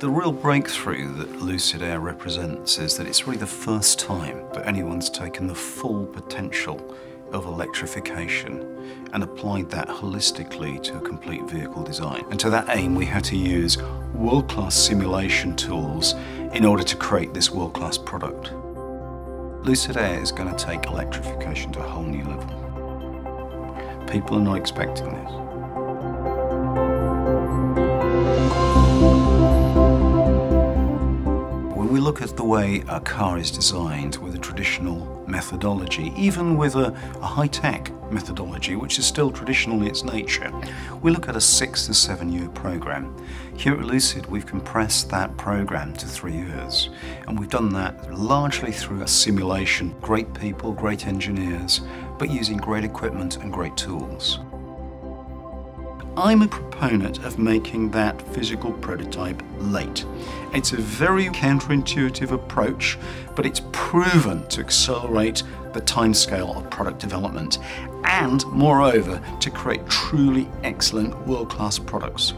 The real breakthrough that Lucid Air represents is that it's really the first time that anyone's taken the full potential of electrification and applied that holistically to a complete vehicle design. And to that aim, we had to use world-class simulation tools in order to create this world-class product. Lucid Air is going to take electrification to a whole new level. People are not expecting this. Look at the way a car is designed with a traditional methodology, even with a, a high-tech methodology, which is still traditional in its nature, we look at a six to seven year program. Here at Lucid, we've compressed that program to three years, and we've done that largely through a simulation, great people, great engineers, but using great equipment and great tools. I'm a proponent of making that physical prototype late. It's a very counterintuitive approach, but it's proven to accelerate the timescale of product development and, moreover, to create truly excellent world-class products.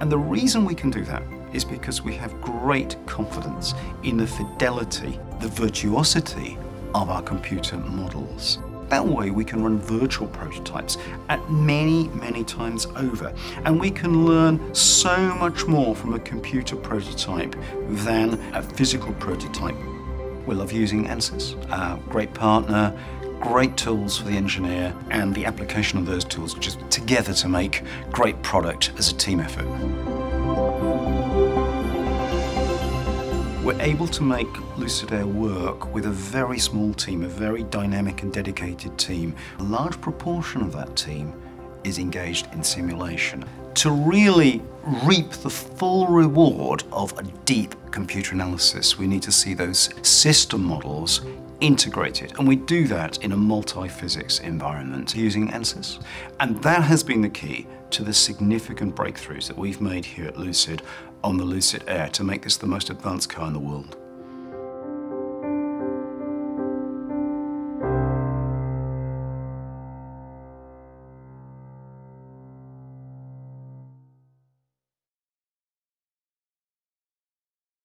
And the reason we can do that is because we have great confidence in the fidelity, the virtuosity of our computer models. That way we can run virtual prototypes at many, many times over. And we can learn so much more from a computer prototype than a physical prototype. We love using ANSYS, a great partner, great tools for the engineer, and the application of those tools just together to make great product as a team effort. We're able to make Lucid Air work with a very small team, a very dynamic and dedicated team. A large proportion of that team is engaged in simulation. To really reap the full reward of a deep computer analysis, we need to see those system models integrated. And we do that in a multi-physics environment using ANSYS. And that has been the key to the significant breakthroughs that we've made here at Lucid on the Lucid Air to make this the most advanced car in the world.